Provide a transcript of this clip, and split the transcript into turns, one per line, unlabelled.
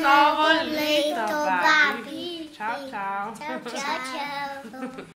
novo little baby. Ciao ciao.
Ciao ciao ciao.